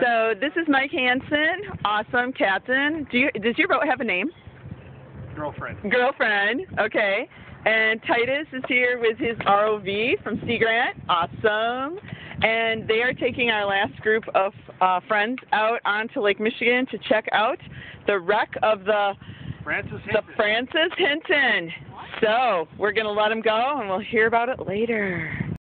So this is Mike Hansen, awesome captain. Do you, does your boat have a name? girlfriend? Girlfriend, okay. And Titus is here with his ROV from Sea Grant, awesome. And they are taking our last group of uh, friends out onto Lake Michigan to check out the wreck of the Francis Hinton. the Francis Hinton. So we're gonna let them go, and we'll hear about it later.